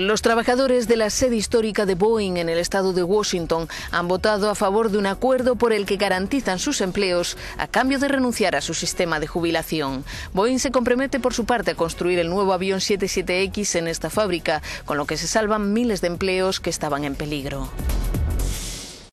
Los trabajadores de la sede histórica de Boeing en el estado de Washington han votado a favor de un acuerdo por el que garantizan sus empleos a cambio de renunciar a su sistema de jubilación. Boeing se compromete por su parte a construir el nuevo avión 77X en esta fábrica, con lo que se salvan miles de empleos que estaban en peligro.